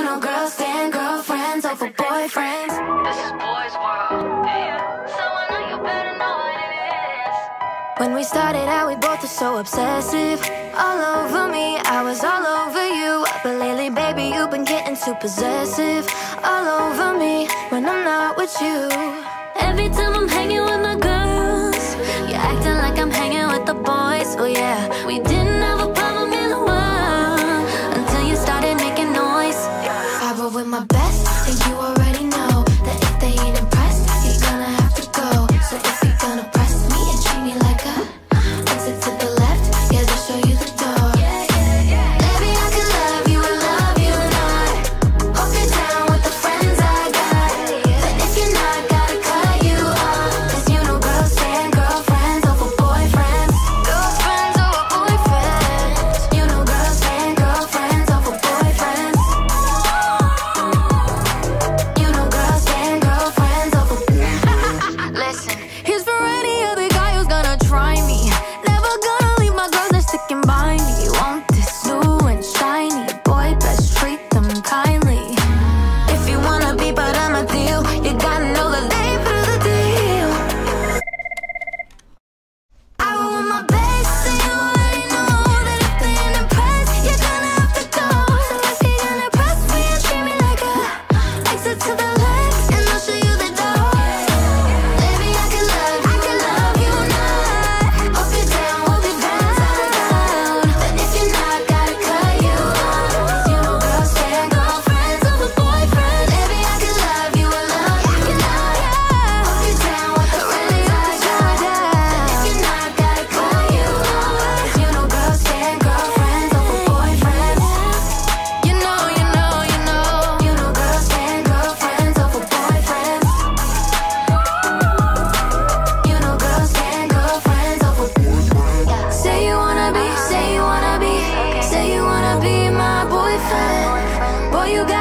You know girls stand girlfriends over boyfriends. This is Boys World. So I know you better know what it is. When we started out, we both were so obsessive. All over me, I was all over you. But lately, baby, you've been getting too possessive. All over me when I'm not with you. Every time I'm hanging with with my best, and you already know that if they ain't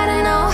I know.